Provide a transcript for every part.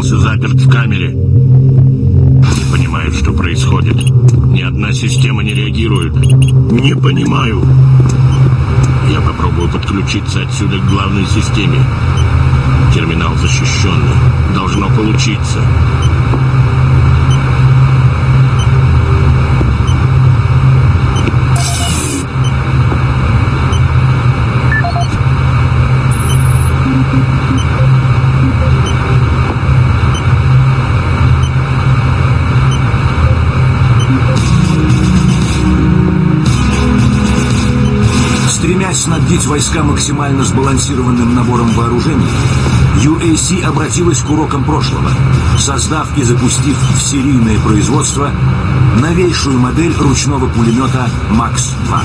оказался заперт в камере. Не понимаю, что происходит. Ни одна система не реагирует. Не понимаю. Я попробую подключиться отсюда к главной системе. Терминал защищенный. Должно получиться. Снабдить войска максимально сбалансированным набором вооружений, UAC обратилась к урокам прошлого, создав и запустив в серийное производство новейшую модель ручного пулемета МАКС-2.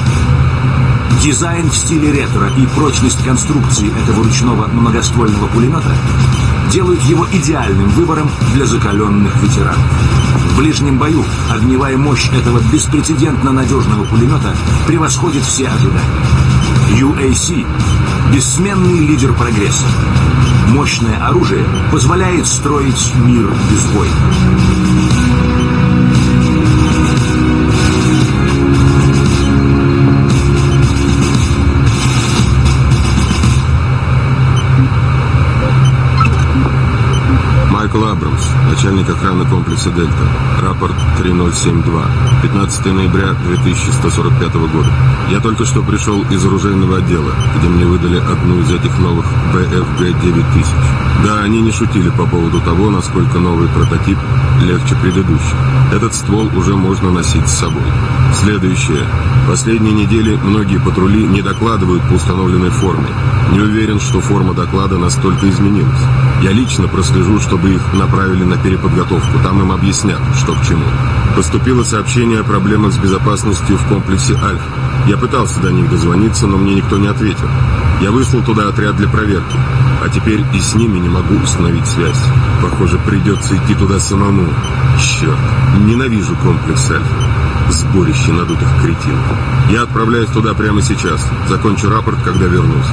Дизайн в стиле ретро и прочность конструкции этого ручного многоствольного пулемета делают его идеальным выбором для закаленных ветеранов. В ближнем бою огневая мощь этого беспрецедентно надежного пулемета превосходит все ожидания. UAC – бессменный лидер прогресса. Мощное оружие позволяет строить мир без войн. Начальник охраны комплекса «Дельта». Рапорт 3072. 15 ноября 2145 года. Я только что пришел из оружейного отдела, где мне выдали одну из этих новых БФГ-9000. Да, они не шутили по поводу того, насколько новый прототип легче предыдущих. Этот ствол уже можно носить с собой. Следующее. Последние недели многие патрули не докладывают по установленной форме. Не уверен, что форма доклада настолько изменилась. Я лично прослежу, чтобы их направили на переподготовку. Там им объяснят, что к чему. Поступило сообщение о проблемах с безопасностью в комплексе «Альфа». Я пытался до них дозвониться, но мне никто не ответил. Я выслал туда отряд для проверки, а теперь и с ними не могу установить связь. Похоже, придется идти туда самому. Черт, ненавижу комплекс «Альфа». Сборище надутых кретинов. Я отправляюсь туда прямо сейчас. Закончу рапорт, когда вернусь.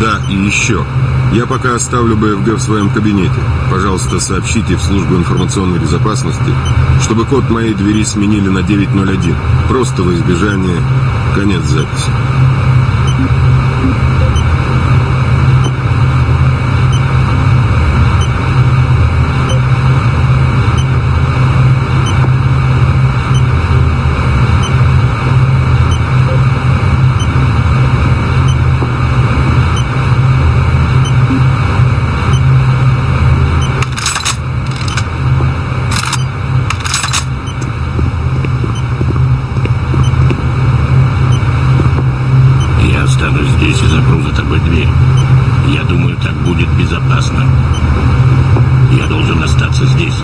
Да, и еще. Я пока оставлю БФГ в своем кабинете. Пожалуйста, сообщите в службу информационной безопасности, чтобы код моей двери сменили на 901. Просто во избежание. Конец записи. Будет безопасно. Я должен остаться здесь.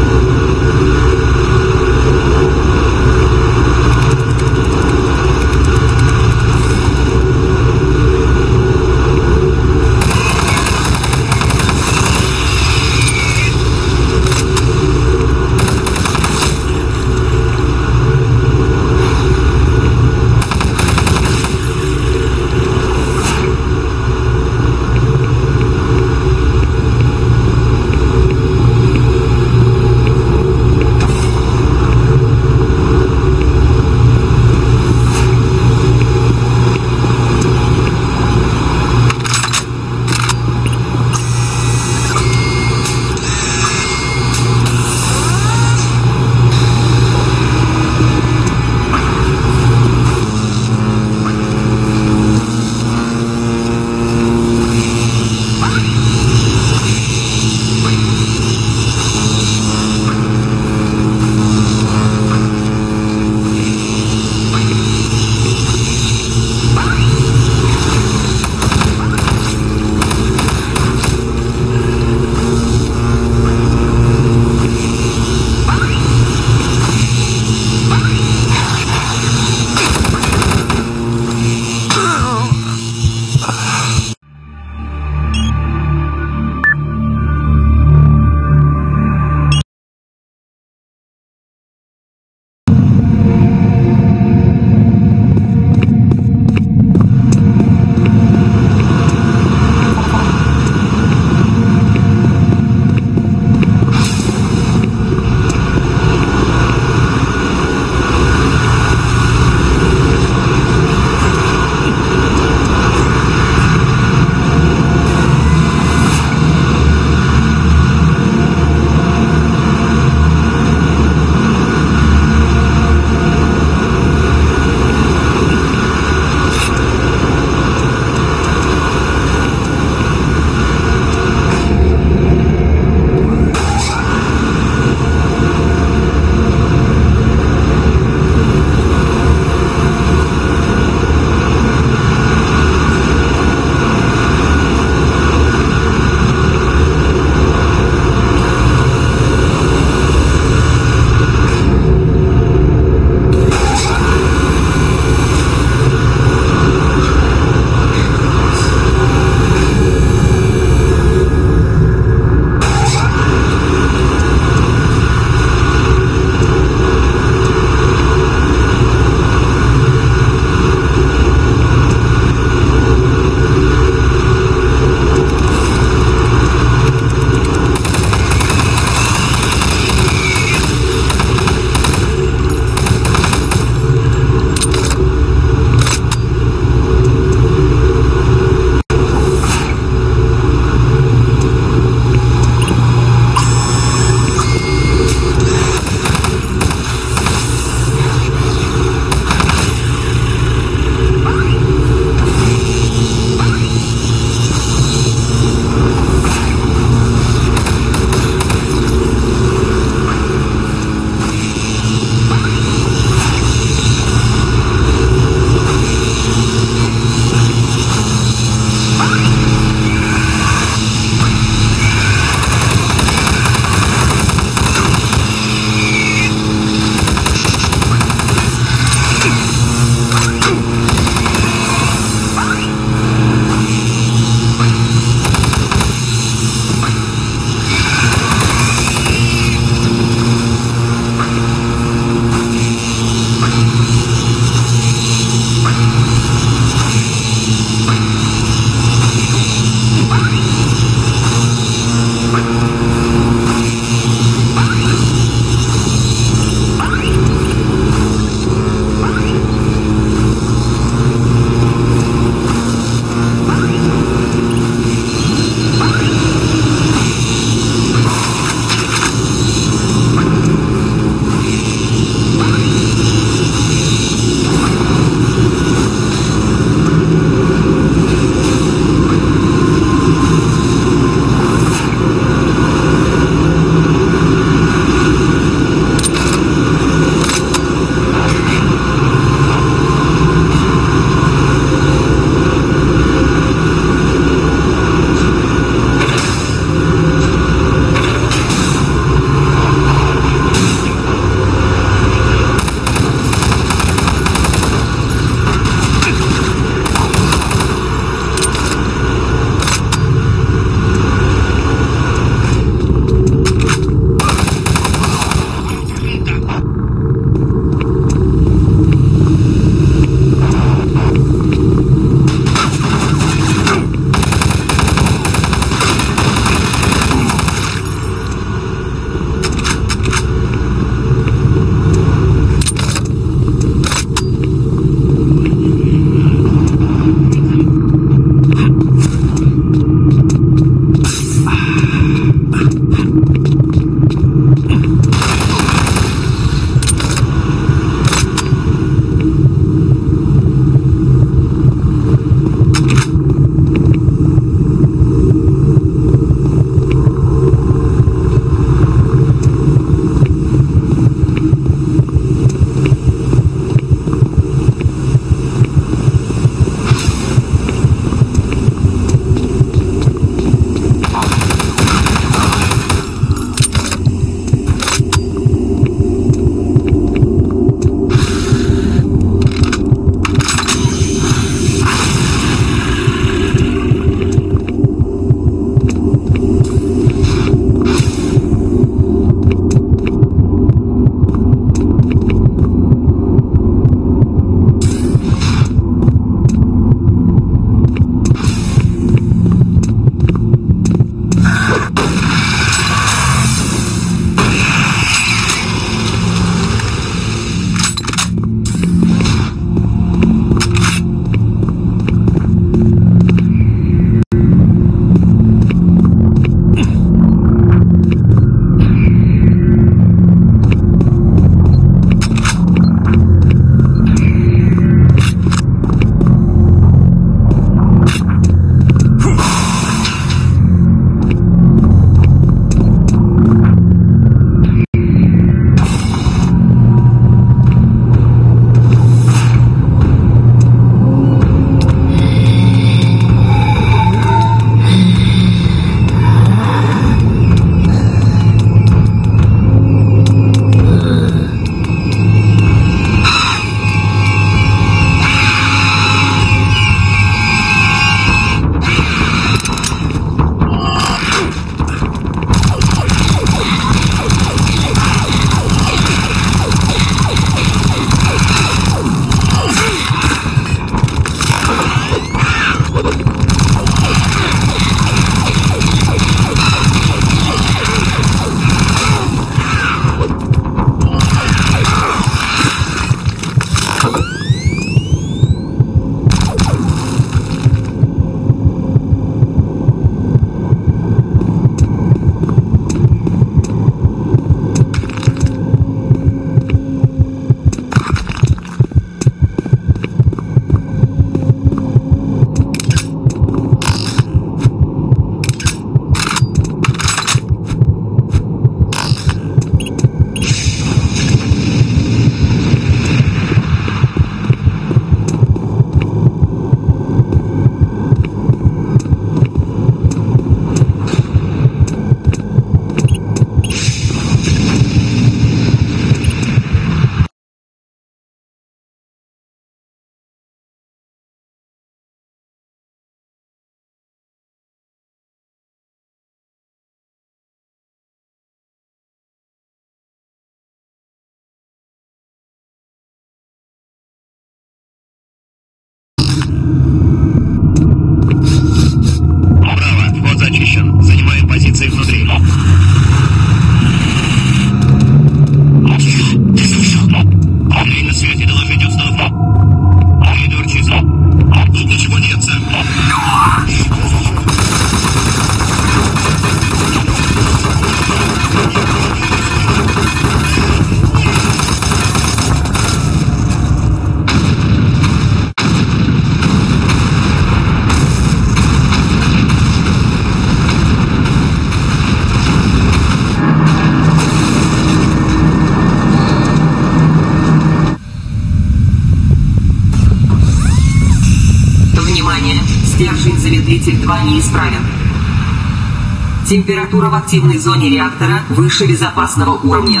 Температура в активной зоне реактора выше безопасного уровня.